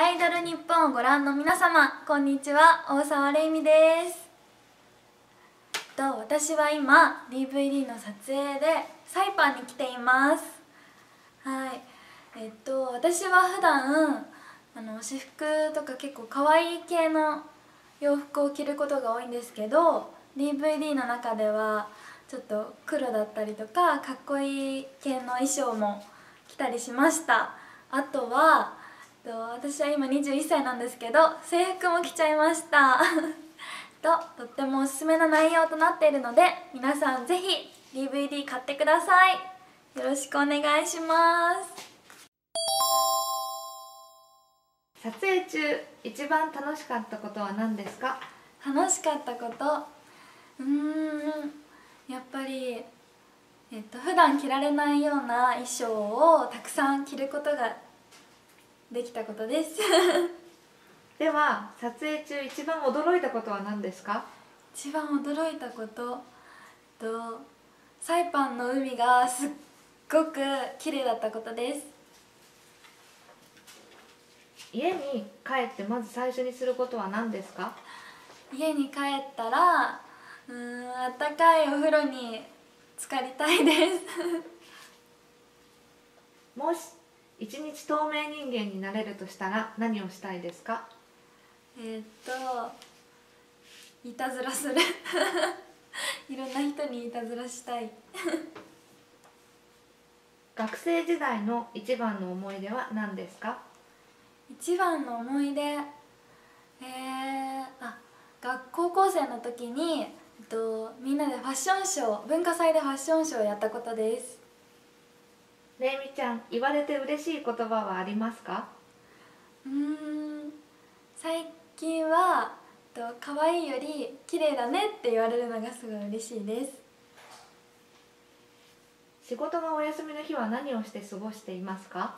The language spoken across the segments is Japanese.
アイドル日本をご覧の皆様こんにちは。大沢レイミです。と私は今 DVD の撮影でサイパンに来ています。はい。えっと私は普段あの私服とか結構可愛い系の洋服を着ることが多いんですけど DVD の中ではちょっと黒だったりとかかっこいい系の衣装も着たりしました。あとは私は今21歳なんですけど制服も着ちゃいました。ととってもおすすめな内容となっているので皆さんぜひ DVD 買ってください。よろしくお願いします。撮影中一番楽しかったことは何ですか？楽しかったこと？うーんやっぱりえっと普段着られないような衣装をたくさん着ることができたことです。では撮影中一番驚いたことは何ですか？一番驚いたこと。とサイパンの海がすっごく綺麗だったことです。家に帰ってまず最初にすることは何ですか？家に帰ったらうんあったかいお風呂に浸かりたいです。もし一日透明人間になれるとしたら何をしたいですか？えー、っといたずらする。いろんな人にいたずらしたい。学生時代の一番の思い出は何ですか？一番の思い出えー、あ学高校生の時に、えっと、みんなでファッションショー文化祭でファッションショーをやったことですれいみちゃん言われて嬉しい言葉はありますか？うん最近はと可愛いより綺麗だねって言われるのがすごい嬉しいです。仕事がお休みの日は何をして過ごしていますか？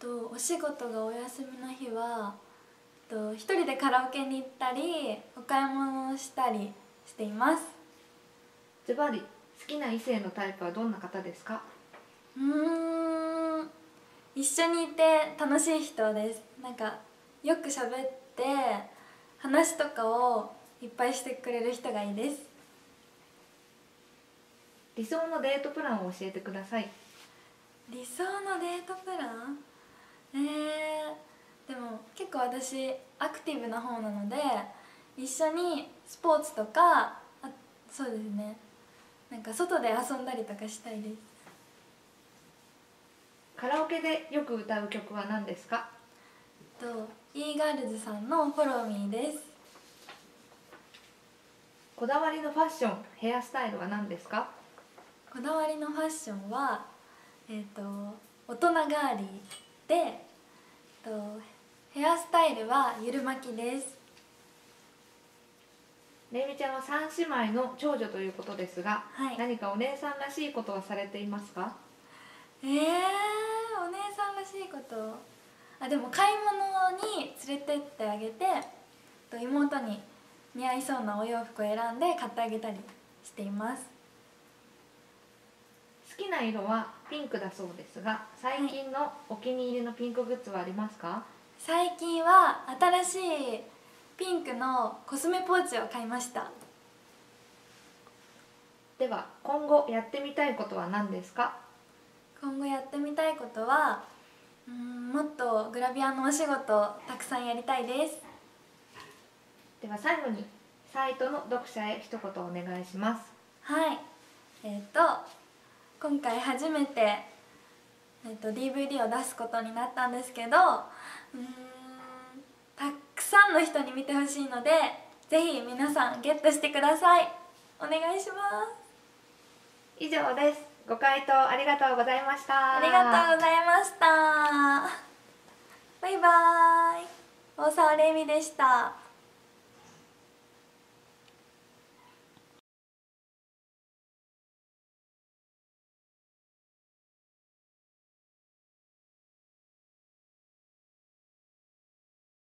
とお仕事がお休みの日はと一人でカラオケに行ったりお買い物をしたりしています。ズバリ好きな異性のタイプはどんな方ですか？うん。一緒にいて楽しい人ですなんかよく喋って話とかをいっぱいしてくれる人がいいです。理想のデートプランを教えてください。理想のデートプラン？えー、でも結構私アクティブな方なので一緒にスポーツとかあそうですね。なんか外で遊んだりとかしたいですカラオケでよく歌う曲は何ですか？と e ガールズさんの「フォローミーです。こだわりのファッションヘアスタイルは何ですか？こだわりのファッションはえっ、ー、と大人ガーリーでとヘアスタイルはゆる巻きです。れいみちゃんは三姉妹の長女ということですが、はい、何かお姉さんらしいことはされていますか？えーしいこと。あでも買い物に連れてってあげて妹に似合いそうなお洋服を選んで買ってあげたりしています。好きな色はピンクだそうですが最近のお気に入りのピンクグッズはありますか、最近は新しいピンクのコスメポーチを買いました。では今後やってみたいことは何ですか？今後やってみたいことはうんもっとグラビアのお仕事たくさんやりたいです。では最後にサイトの読者へ一言お願いします。はい。えっ、ー、と今回初めて、えーと、DVD を出すことになったんですけどうんたくさんの人に見てほしいのでぜひ皆さんゲットしてください。お願いします。以上ですご回答ありがとうございました。ありがとうございました。バイバイ。大沢れいみでした。